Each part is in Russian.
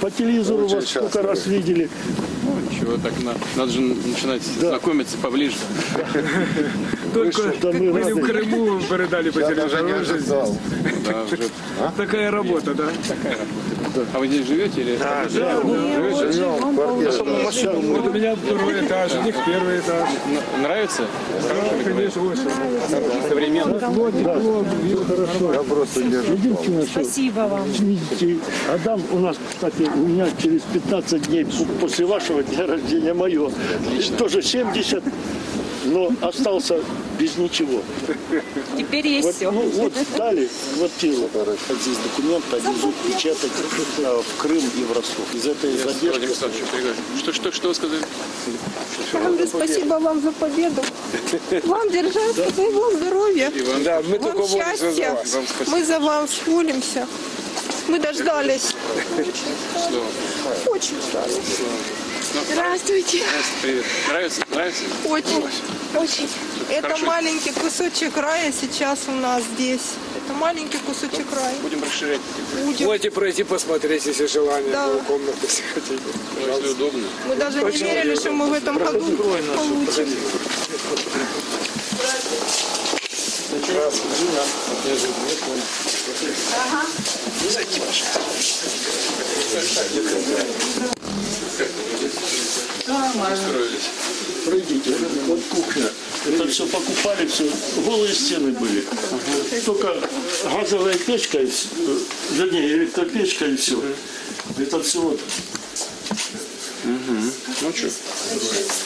По телевизору Очень вас сколько часто. раз видели. Чего так на- надо же начинать знакомиться поближе. Только Да мы были в. Крыму, передали по Я даже телевизору. не вы же ожидал. Да, уже. Такая работа, да? А вы здесь живете или? Живем в квартире. Вот у меня второй этаж, у них первый этаж. Нравится? Да, конечно, очень. Современно. Тепло, тепло, вижу. Я просто держу. Единственное, что Спасибо вам. видите, Адам у нас, кстати, у меня через 15 дней после вашего дня рождения мое. Тоже 70, но остался без ничего. Теперь есть Вот, все. ну, вот дали квартиру. Вот здесь документы везут печатать э, в Крым и в Ростов. Из этой Владимир задержки. Что, что, что вы сказали? Говорю, спасибо вам за победу. Вам держаться, дай вам здоровья, И вам, Да, мы вам молимся за счастья. вас. вам. Мы за вас молимся. Мы дождались. Очень ждали. Здравствуйте. Здравствуйте, Привет. Нравится? Нравится? Очень. Очень. Это Хорошо. маленький кусочек рая сейчас у нас здесь. Это маленький кусочек рая. Будем расширять, Будем. Можете пройти посмотреть, если желание, Да. было комнаты, если хотите. если удобно. Мы даже не верили, что мы в этом году получим. Устроились. Пройдите, вот кухня. Это все покупали, все, голые стены были. Только газовая печка, э, вернее, электропечка и все. Это все вот Ну что?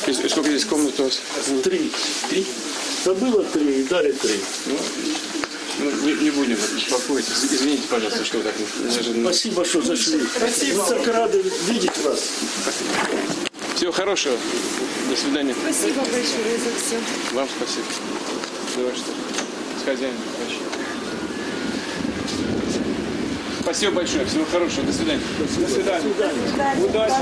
И, и сколько здесь комнат у вас? три. Три? Да было три, и дали три. Ну, не, не будем беспокоить. Извините, пожалуйста, что вы так неожиданно. Спасибо, что зашли. Мы так рады видеть вас. Всего хорошего. До свидания. Спасибо большое за все. Вам спасибо. Давай что? С хозяином. Спасибо большое. Всего хорошего. До свидания. До свидания. Удачи.